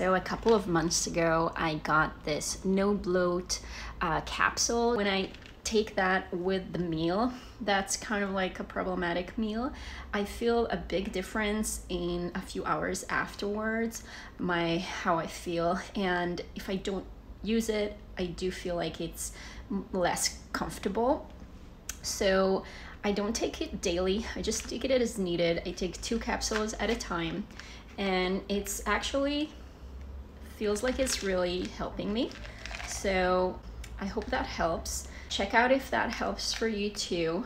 So a couple of months ago, I got this no bloat uh, capsule. When I take that with the meal, that's kind of like a problematic meal. I feel a big difference in a few hours afterwards, my how I feel. And if I don't use it, I do feel like it's less comfortable. So I don't take it daily. I just take it as needed. I take two capsules at a time and it's actually feels like it's really helping me. So I hope that helps. Check out if that helps for you too.